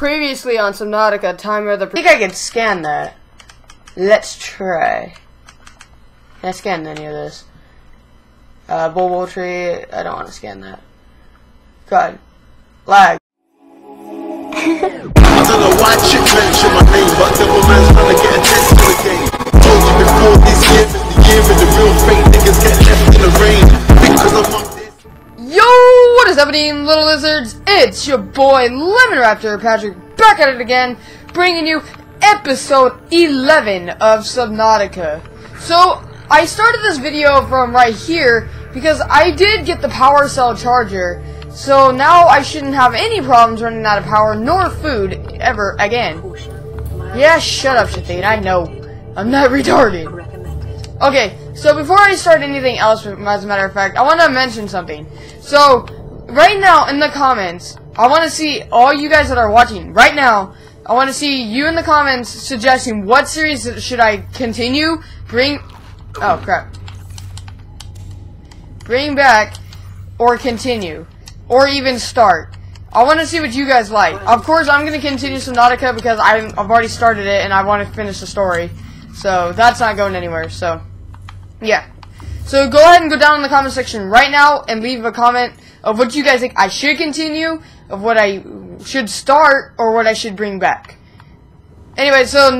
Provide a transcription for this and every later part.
previously on Subnautica, Time of the... I think I can scan that. Let's try. Can I scan any of this? Uh, Bulbo Tree, I don't want to scan that. God. Lag. I don't know why chick mention my name, but double man's trying to get attention to the game. Told you before this year is the year and the real fake niggas get left in the rain. Because I'm on this. Yo, what is happening, little lizards? It's your boy Lemon Raptor Patrick back at it again, bringing you episode 11 of Subnautica. So, I started this video from right here because I did get the power cell charger. So now I shouldn't have any problems running out of power nor food ever again. Yeah, shut up, Shatheen. I know. I'm not retarded. Okay, so before I start anything else, as a matter of fact, I want to mention something. So, right now in the comments, I want to see all you guys that are watching right now. I want to see you in the comments suggesting what series should I continue, bring, oh crap, bring back, or continue, or even start. I want to see what you guys like. Of course, I'm going to continue Subnautica because I'm, I've already started it and I want to finish the story. So, that's not going anywhere, so, yeah. So, go ahead and go down in the comment section right now and leave a comment of what you guys think I should continue, of what I should start, or what I should bring back. Anyway, so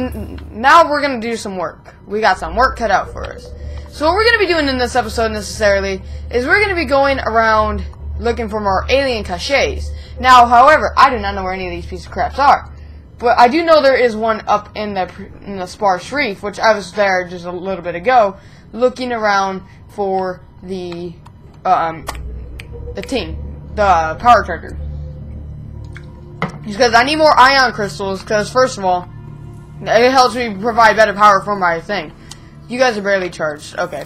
now we're going to do some work. We got some work cut out for us. So what we're going to be doing in this episode necessarily is we're going to be going around looking for more alien caches. Now, however, I do not know where any of these pieces of craps are. But I do know there is one up in the in the sparse reef, which I was there just a little bit ago, looking around for the um the thing, the power charger. Because I need more ion crystals. Because first of all, it helps me provide better power for my thing. You guys are barely charged. Okay.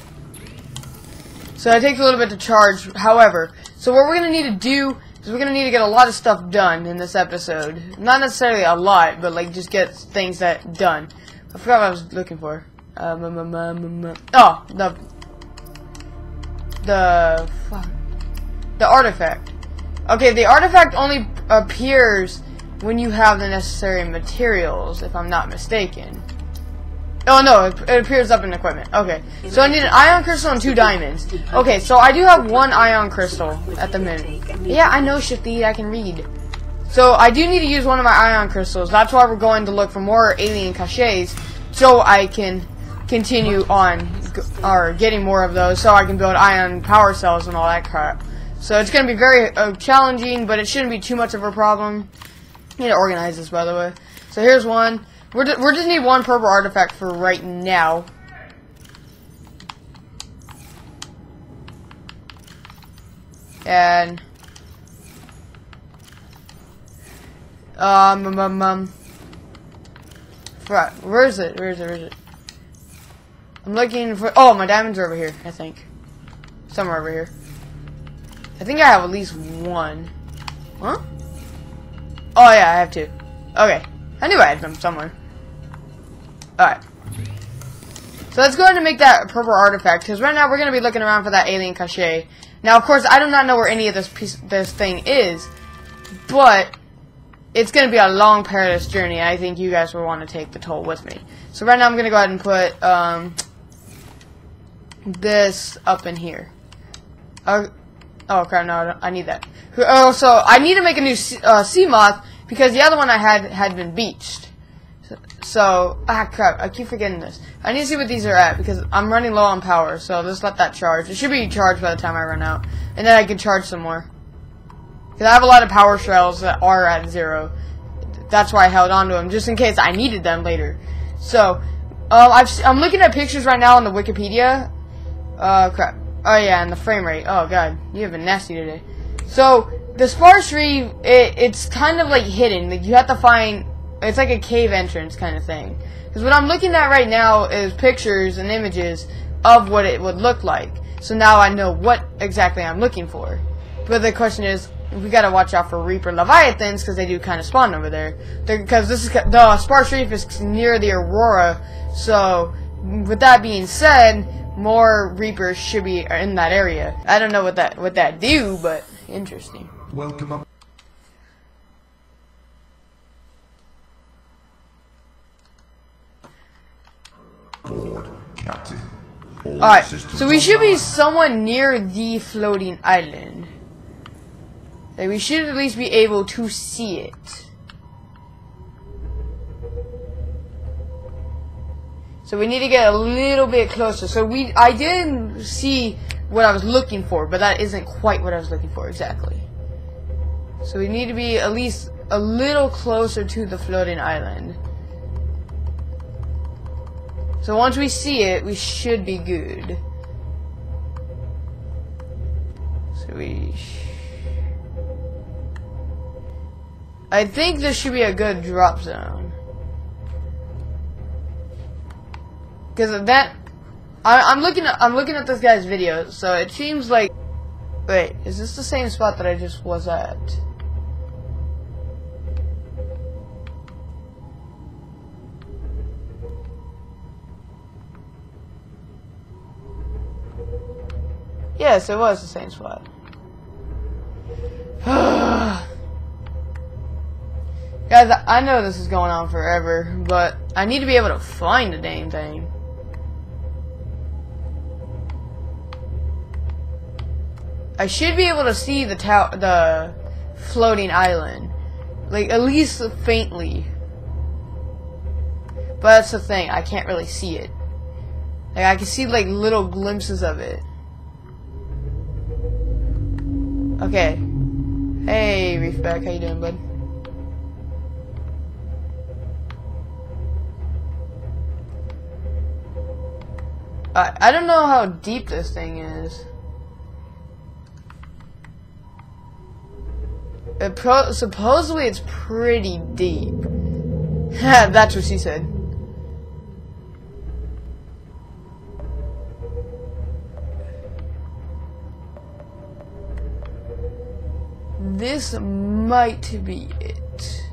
So it takes a little bit to charge. However, so what we're gonna need to do is we're gonna need to get a lot of stuff done in this episode. Not necessarily a lot, but like just get things that done. I forgot what I was looking for. Um, um, um, oh, the the the artifact. Okay, the artifact only appears when you have the necessary materials, if I'm not mistaken. Oh no, it, it appears up in equipment. Okay, so I need an ion crystal and two diamonds. Okay, so I do have one ion crystal at the minute. Yeah, I know, Shifty, I can read. So I do need to use one of my ion crystals. That's why we're going to look for more alien caches, so I can continue on, or getting more of those, so I can build ion power cells and all that crap. So it's going to be very uh, challenging, but it shouldn't be too much of a problem. Need to organize this, by the way. So here's one. We're, we're just need one purple artifact for right now. And um, um, um, um right, where is it? Where is it? Where is it? I'm looking for. Oh, my diamonds are over here. I think somewhere over here. I think I have at least one. Huh? Oh yeah, I have two. Okay. I knew I had them somewhere. Alright. So let's go ahead and make that purple artifact, because right now we're going to be looking around for that alien cache. Now, of course, I do not know where any of this piece, this thing is, but it's going to be a long, perilous journey. I think you guys will want to take the toll with me. So right now I'm going to go ahead and put um, this up in here. Uh, Oh crap! No, I I need that. Oh, so I need to make a new uh, Seamoth because the other one I had had been beached. So, so ah crap! I keep forgetting this. I need to see what these are at because I'm running low on power. So just let that charge. It should be charged by the time I run out, and then I can charge some more. Because I have a lot of power shells that are at zero. That's why I held on to them just in case I needed them later. So um, I've, s- I'm looking at pictures right now on the Wikipedia. Uh, crap. Oh yeah, and the frame rate. Oh god, you have been nasty today. So the sparse reef, it, it's kind of like hidden. Like you have to find. It's like a cave entrance kind of thing. Because what I'm looking at right now is pictures and images of what it would look like. So now I know what exactly I'm looking for. But the question is, we gotta watch out for Reaper Leviathans because they do kind of spawn over there. Because this is the sparse reef is near the Aurora. So with that being said, more Reapers should be in that area. I don't know what that what that do, but interesting. Welcome up. Board, Captain. Alright, so we should be somewhat near the floating island. Like we should at least be able to see it. So we need to get a little bit closer. So we, I didn't see what I was looking for, but that isn't quite what I was looking for exactly. So we need to be at least a little closer to the floating island. So once we see it, we should be good. So we... I think this should be a good drop zone. Because that... I, I'm looking at I'm looking at this guy's video, so it seems like... Wait, is this the same spot that I just was at? Yes, it was the same spot. Guys, I- know this is going on forever, but I need to be able to find the dang thing. I should be able to see the the floating island, like at least faintly. But that's the thing, I can't really see it. Like I can see like little glimpses of it. Okay. Hey, Reefback, how you doing, bud? I I don't know how deep this thing is. Supposedly it's pretty deep. That's what she said. This might be it.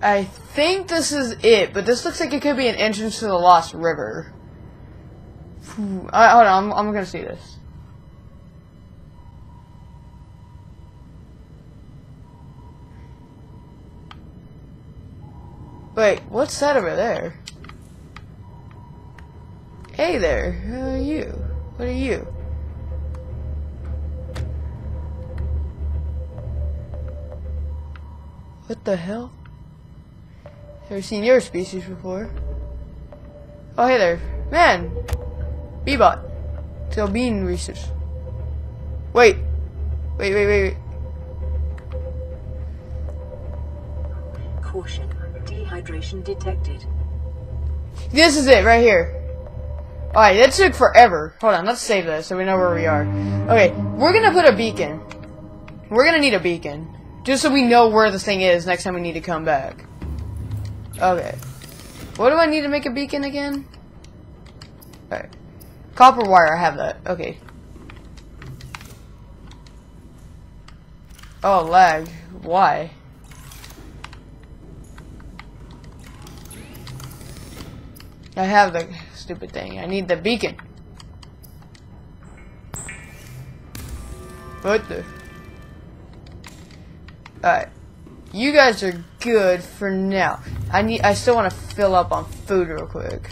I think this is it, but this looks like it could be an entrance to the Lost River. I, hold on, I'm, I'm gonna see this. Wait, what's that over there? Hey there, who are you? What are you? What the hell? Never seen your species before. Oh, hey there. Man! Bebot. Still bean research. Wait. Wait, wait, wait, wait. Caution. Dehydration detected. This is it, right here. Alright, that took forever. Hold on, let's save this so we know where we are. Okay, we're gonna put a beacon. We're gonna need a beacon. Just so we know where this thing is next time we need to come back. Okay. What do I need to make a beacon again? Alright. Copper wire, I have that. Okay. Oh, lag. Why? I have the stupid thing. I need the beacon. What the? Alright. You guys are good for now. I need I still want to fill up on food real quick.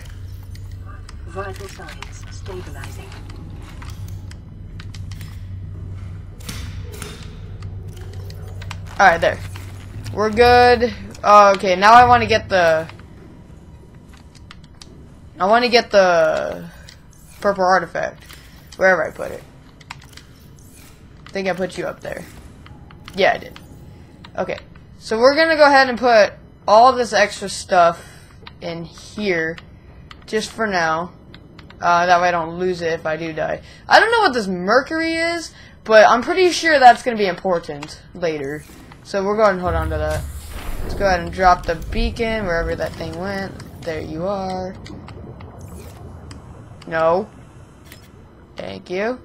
Vital signs stabilizing. Alright, there. We're good. Oh, okay, now I want to get the... I want to get the purple artifact. Wherever I put it. I think I put you up there. Yeah, I did. Okay. So we're going to go ahead and put all this extra stuff in here. Just for now. Uh, that way I don't lose it if I do die. I don't know what this mercury is, but I'm pretty sure that's going to be important later. So we're going to hold on to that. Let's go ahead and drop the beacon wherever that thing went. There you are. No. Thank you.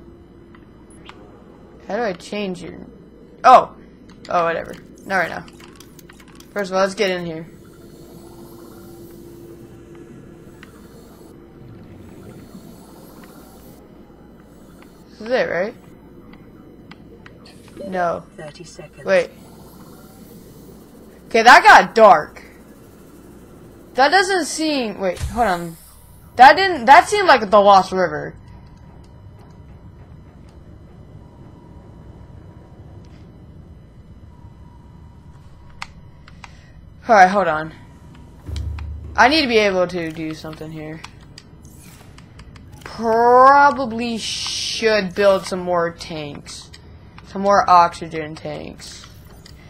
How do I change your... Oh! Oh, whatever. Not right now. First of all, let's get in here. This is it, right? No. 30 seconds. Wait. Okay, that got dark. That doesn't seem... Wait, hold on. That didn't... That seemed like the Lost River. Alright, hold on. I need to be able to do something here. Probably should build some more tanks. Some more oxygen tanks.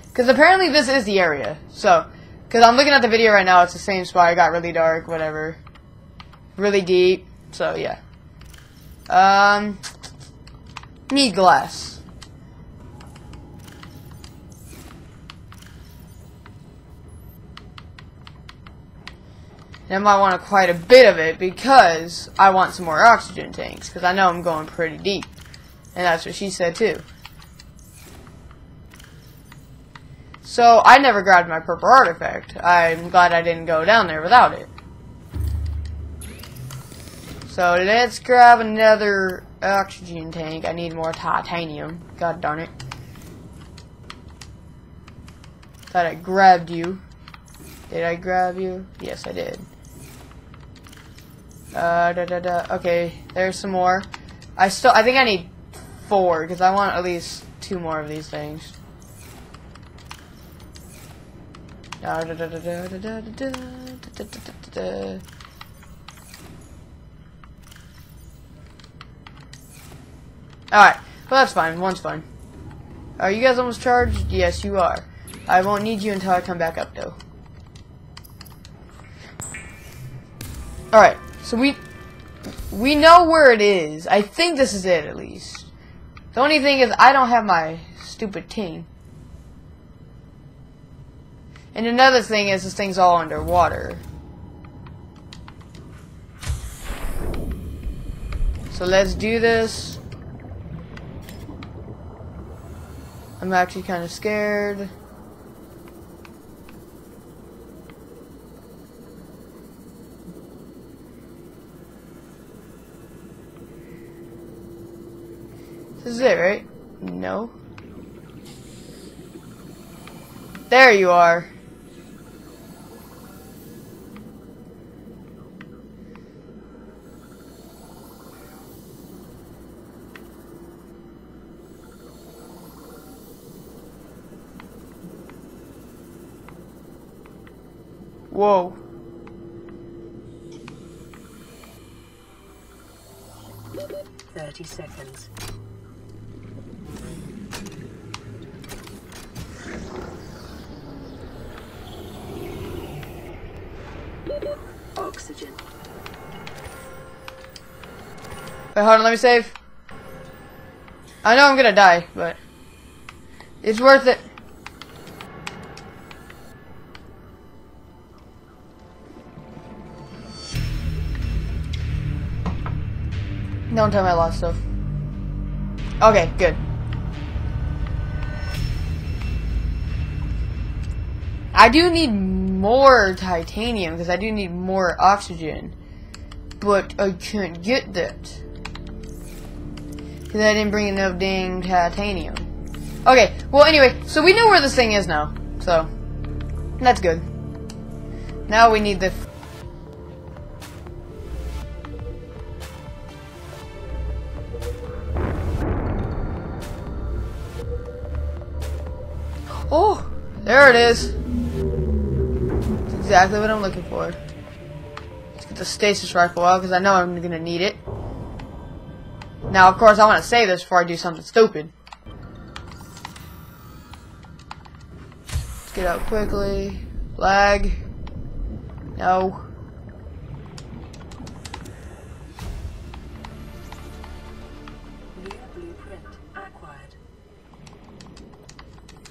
Because apparently this is the area. So, because I'm looking at the video right now, it's the same spot. It got really dark, whatever. Really deep. So, yeah. Um, need glass. And I might want quite a bit of it because I want some more oxygen tanks. Because I know I'm going pretty deep. And that's what she said too. So I never grabbed my purple artifact. I'm glad I didn't go down there without it. So let's grab another oxygen tank. I need more titanium. God darn it. Thought I grabbed you. Did I grab you? Yes, I did. Uh, da da da. Okay, there's some more. I still, I think I need four because I want at least two more of these things. Da da da da da da da da da da da da. Alright, well that's fine, one's fine. Are you guys almost charged? Yes, you are. I won't need you until I come back up though. Alright, so we we know where it is. I think this is it at least. The only thing is I don't have my stupid team. And another thing is this thing's all underwater. So let's do this. I'm actually kind of scared. This is it, right? No. There you are. Whoa. Thirty seconds. Oxygen. Wait, hold on, let me save. I know I'm gonna die, but it's worth it. Don't tell me I lost stuff. Okay, good. I do need more titanium because I do need more oxygen. But I can't get that. Because I didn't bring enough dang titanium. Okay, well anyway, so we know where this thing is now. So, that's good. Now we need the... Oh, there it is. That's exactly what I'm looking for. Let's get the stasis rifle out because I know I'm gonna need it. Now, of course, I want to save this before I do something stupid. Let's get out quickly. Lag. No.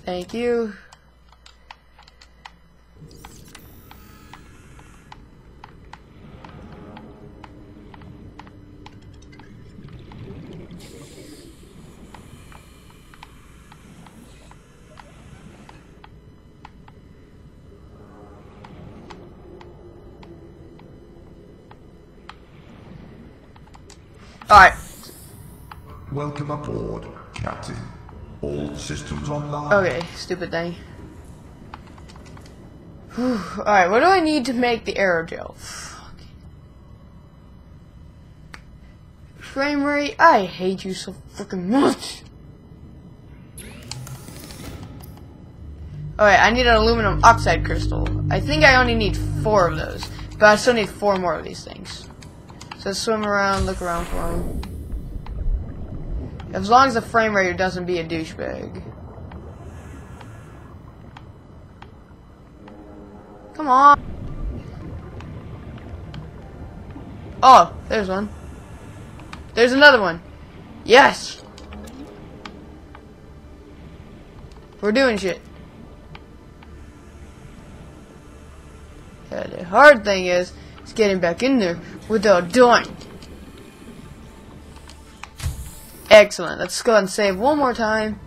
Thank you. Alright. Welcome aboard, Captain. All systems online. Okay, stupid thing. Alright, what do I need to make the aerogel? Frame rate? I hate you so freaking much. Alright, I need an aluminum oxide crystal. I think I only need four of those. But I still need four more of these things. So swim around, look around for them. As long as the frame rate doesn't be a douchebag. Come on. Oh, there's one. There's another one. Yes. We're doing shit. Yeah, the hard thing is, it's getting back in there without doing. Excellent. Let's go and save one more time.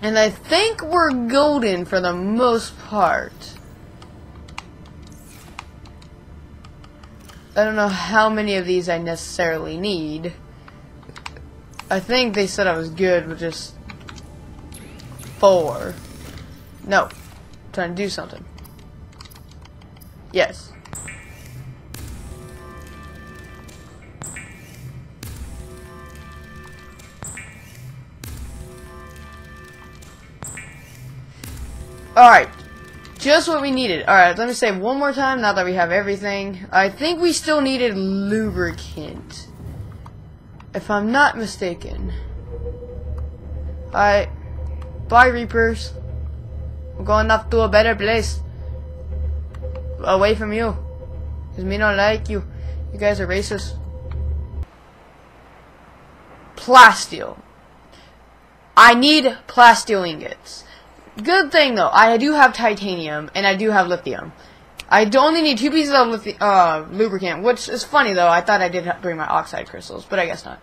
And I think we're golden for the most part. I don't know how many of these I necessarily need. I think they said I was good with just four. No. trying to do something. Yes. Alright. Just what we needed. Alright, let me say one more time now that we have everything. I think we still needed lubricant. If I'm not mistaken. Alright. Bye, Reapers. I'm going off to a better place. Away from you. Because me don't like you. You guys are racist. Plasteel. I need plasteel ingots. Good thing though, I do have titanium and I do have lithium. I only need two pieces of uh, lubricant, which is funny though. I thought I did bring my oxide crystals, but I guess not.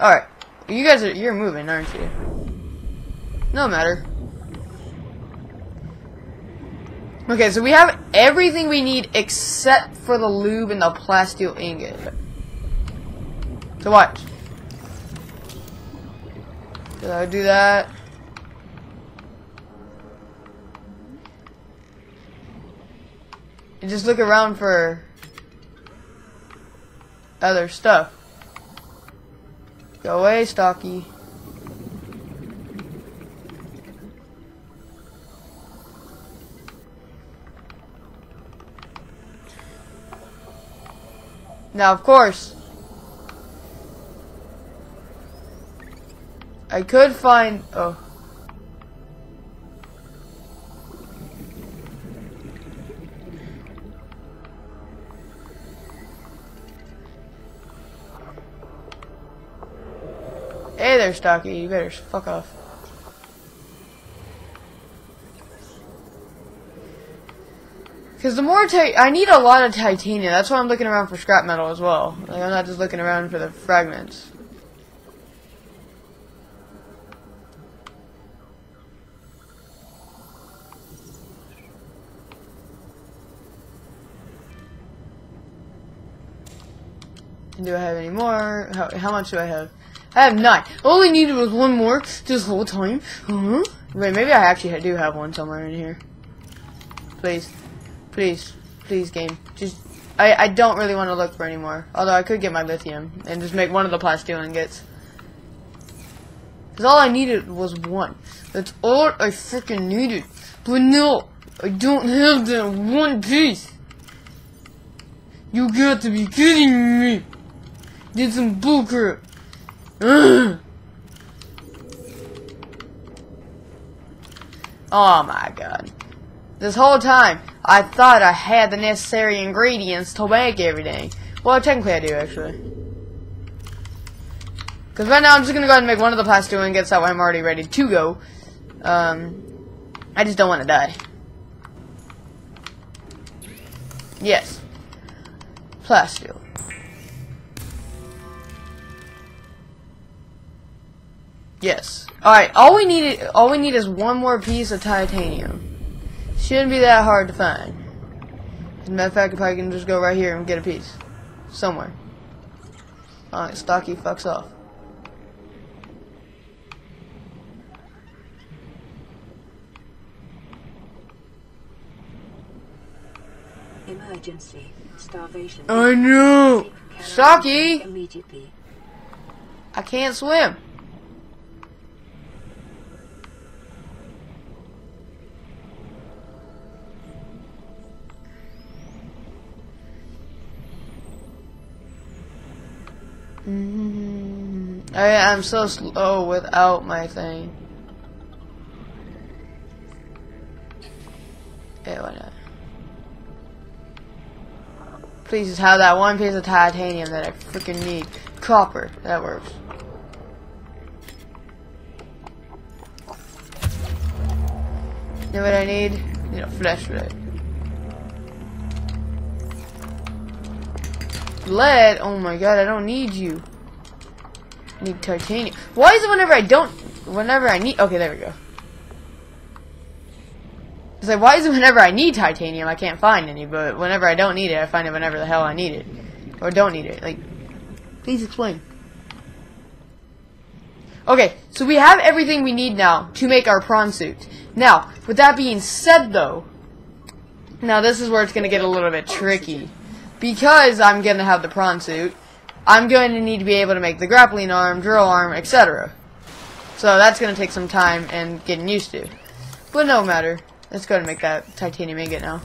All right, you guys are you're moving, aren't you? No matter. Okay, so we have everything we need except for the lube and the plasteel ingot. So watch. Did I do that? Just look around for other stuff. Go away, Stocky. Now, of course, I could find. Oh. Hey there, Stocky. You better fuck off. Because the more I need a lot of titanium. That's why I'm looking around for scrap metal as well. Like, I'm not just looking around for the fragments. Do I have any more? How, how much do I have? I have not. All I needed was one more this whole time. Uh-huh. Wait, maybe I actually do have one somewhere in here. Please. Please. Please, game. Just, I, I don't really want to look for anymore. Although I could get my lithium and just make one of the plasteel ingots. Because all I needed was one. That's all I freaking needed. But no, I don't have that one piece. You got to be kidding me. Did some bullcrap. Oh my god. This whole time, I thought I had the necessary ingredients to make everything. Well, technically I do, actually. Because right now I'm just going to go ahead and make one of the plasteel ingots that way I'm already ready to go. Um, I just don't want to die. Yes. Plasteel. Yes. Alright, all we need all we need is one more piece of titanium. Shouldn't be that hard to find. As a matter of fact, if I can just go right here and get a piece. Somewhere. Alright, Stocky fucks off. Emergency. Starvation. I know! Seek Stocky! Immediately. I can't swim. Mm, I am so slow without my thing. Yeah, not? Please just have that one piece of titanium that I freaking need. Copper. That works. You know what I need? You know, flashlight. Lead? Oh my god, I don't need you. I need titanium. Why is it whenever I don't, whenever I need, okay, there we go. It's like, why is it whenever I need titanium, I can't find any, but whenever I don't need it, I find it whenever the hell I need it. Or don't need it. Like, please explain. Okay, so we have everything we need now to make our prawn suit. Now, with that being said, though, now this is where it's going to get a little bit tricky. Because I'm going to have the prawn suit, I'm going to need to be able to make the grappling arm, drill arm, etc. So that's going to take some time and getting used to. But no matter. Let's go and make that titanium ingot now.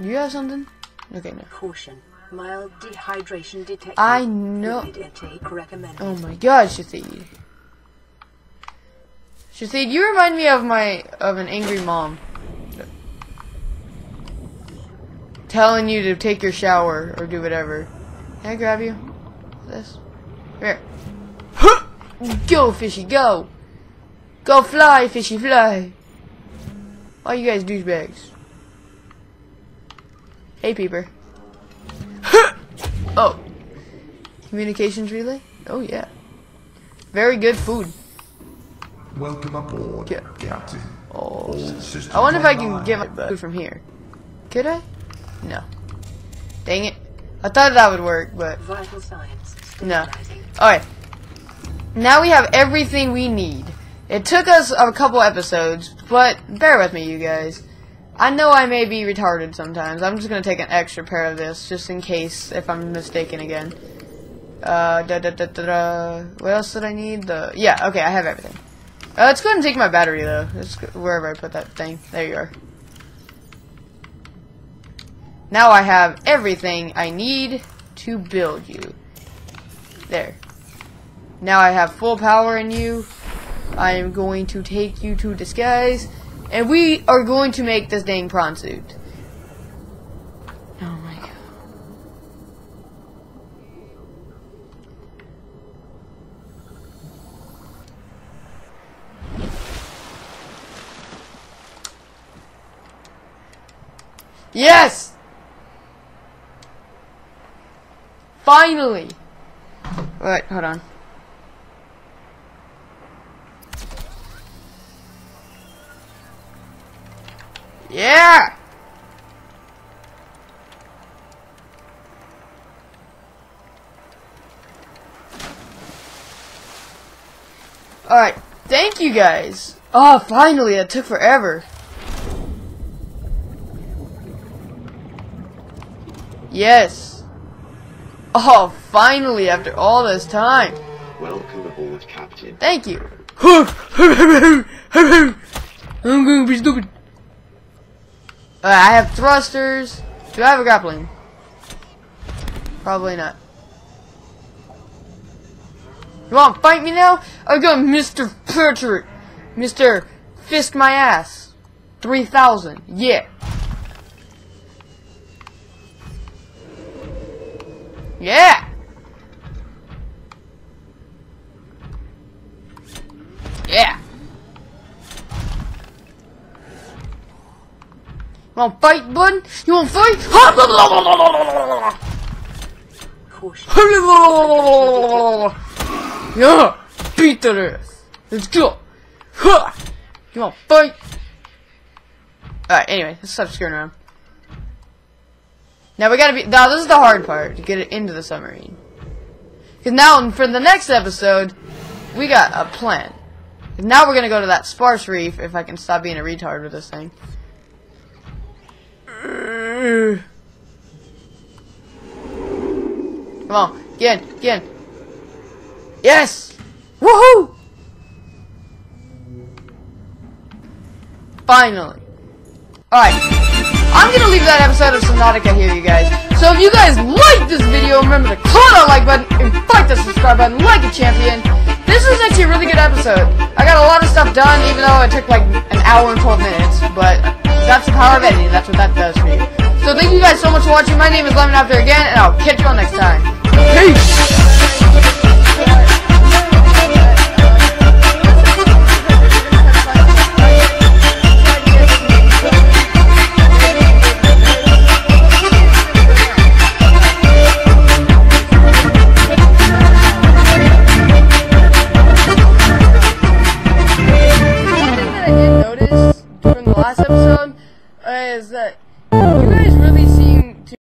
You have something? Okay, no. Caution. Mild dehydration detected. I know- Fluid intake recommended. Oh my god, Shathid. Shathid, you remind me of my of an angry mom. Telling you to take your shower or do whatever. Can I grab you? This? Here. Go, fishy, go! Go fly, fishy, fly! All you guys douchebags. Hey, peeper. oh. Communications relay? Oh, yeah. Very good food. Welcome aboard, Yeah. Captain. Oh. I wonder if I can online. get my food from here. Could I? No. Dang it. I thought that would work, but Vital signs. No. Alright. Now we have everything we need. It took us a couple episodes, but bear with me, you guys. I know I may be retarded sometimes. I'm just gonna take an extra pair of this, just in case if I'm mistaken again. Uh, da da da da da. What else did I need? The yeah. Okay, I have everything. Uh, let's go ahead and take my battery though. Let's go, wherever I put that thing. There you are. Now I have everything I need to build you. There. Now I have full power in you. I am going to take you to disguise. And we are going to make this dang prawn suit. Oh my god. Yes! Finally! Wait, hold on. Yeah! Alright, thank you guys. Oh, finally, that took forever. Yes. Oh, finally, after all this time. Welcome aboard, Captain. Thank you. I'm going to be stupid. Uh, I have thrusters. Do I have a grappling? Probably not. You want to fight me now? I got Mr. Patrick. Mr. Fist my ass. 3000. Yeah. Yeah. Yeah. You want fight, bud? You want fight? Yeah, beat the earth. Let's go. Ha! You want fight? Alright, anyway, let's stop screwing around. Now we gotta be. Now this is the hard part to get it into the submarine. Because now for the next episode, we got a plan. now we're gonna go to that sparse reef. If I can stop being a retard with this thing. Come on, get in, get in. Yes! Woohoo! Finally. Alright. I'm gonna leave that episode of Subnautica here, you guys. So if you guys like this video, remember to click that like button and fight the subscribe button like a champion. This was actually a really good episode. I got a lot of stuff done, even though it took like an hour and 12 minutes. But that's the power of editing. That's what that does for you. So thank you guys so much for watching. My name is Lemon Raptor again, and I'll catch you all next time. Peace! Something